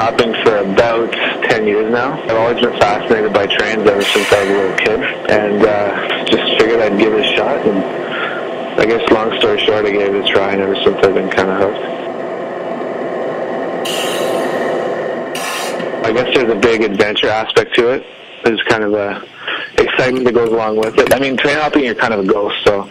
hopping for about 10 years now. I've always been fascinated by trains ever since I was a little kid, and uh, just figured I'd give it a shot. And I guess, long story short, I gave it a try, and ever since I've been kind of hooked. I guess there's a big adventure aspect to it. There's kind of a excitement that goes along with it. I mean, train hopping, you're kind of a ghost, so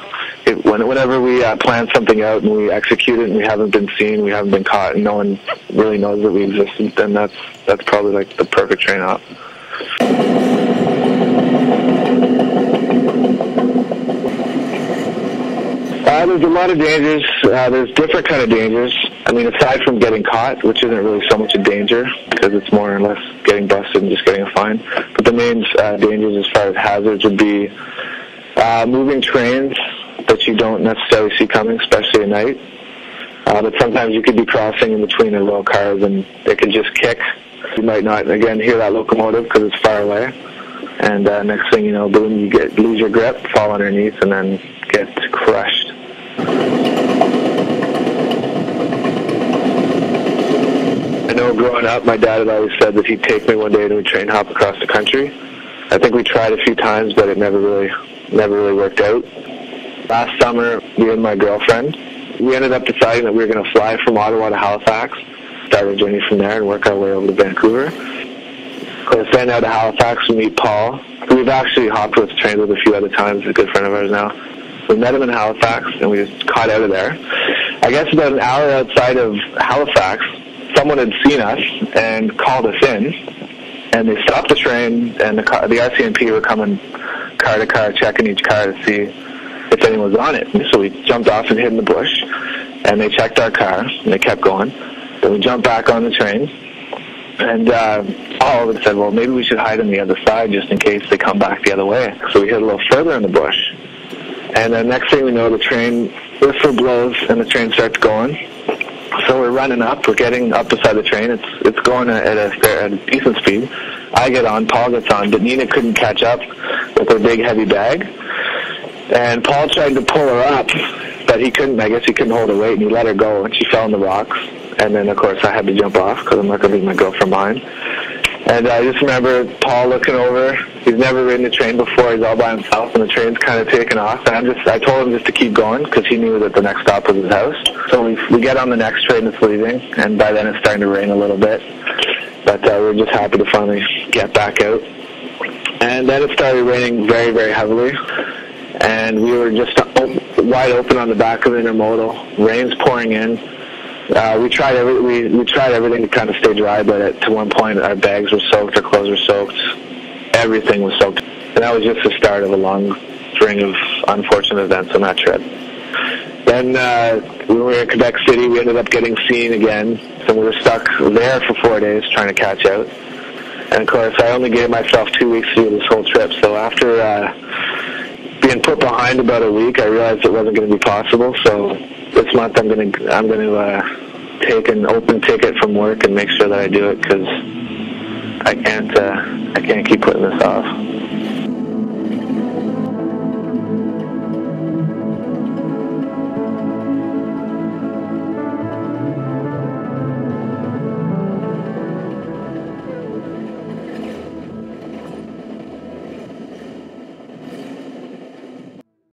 when, whenever we uh, plan something out and we execute it and we haven't been seen, we haven't been caught, and no one really knows that we exist, then that's that's probably like the perfect train hop. Uh, there's a lot of dangers. Uh, there's different kind of dangers. I mean, aside from getting caught, which isn't really so much a danger because it's more or less getting busted and just getting a fine. But the main uh, dangers as far as hazards would be uh, moving trains that you don't necessarily see coming, especially at night. Uh, but sometimes you could be crossing in between a of cars and they could just kick. You might not, again, hear that locomotive because it's far away. And uh, next thing you know, boom, you get lose your grip, fall underneath, and then get crushed. I know growing up, my dad had always said that he'd take me one day to a train hop across the country. I think we tried a few times, but it never really, never really worked out. Last summer, me and my girlfriend, we ended up deciding that we were going to fly from Ottawa to Halifax, start our journey from there, and work our way over to Vancouver. Course, then out of Halifax, we meet Paul. We've actually hopped with trains with a few other times, a good friend of ours now. We met him in Halifax, and we just caught out of there. I guess about an hour outside of Halifax, someone had seen us and called us in, and they stopped the train, and the, car, the RCMP were coming car to car, checking each car to see if anyone was on it. So we jumped off and hid in the bush, and they checked our car, and they kept going. Then we jumped back on the train, and uh, all of it said, well, maybe we should hide on the other side just in case they come back the other way. So we hid a little further in the bush. And then next thing we know, the train whistle blows, and the train starts going. So we're running up. We're getting up beside the train. It's it's going at a, at a decent speed. I get on. Paul gets on, but Nina couldn't catch up with her big heavy bag. And Paul tried to pull her up, but he couldn't. I guess he couldn't hold her weight, and he let her go, and she fell in the rocks. And then, of course, I had to jump off because I'm not going to leave my girlfriend behind. And I just remember Paul looking over. He's never ridden a train before. He's all by himself, and the train's kind of taking off. And I'm just, I told him just to keep going because he knew that the next stop was his house. So we we get on the next train that's leaving, and by then it's starting to rain a little bit. But uh, we we're just happy to finally get back out. And then it started raining very, very heavily and we were just wide open on the back of intermodal. Rain's pouring in. Uh, we tried every, we, we tried everything to kind of stay dry, but at, to one point our bags were soaked, our clothes were soaked, everything was soaked, and that was just the start of a long string of unfortunate events on that trip. Then uh, when we were in Quebec City, we ended up getting seen again, and we were stuck there for four days trying to catch out. And of course, I only gave myself two weeks to do this whole trip. So after uh, being put behind about a week, I realized it wasn't going to be possible. So this month, I'm going to I'm going to uh, take an open ticket from work and make sure that I do it because I can't uh, I can't keep putting this off.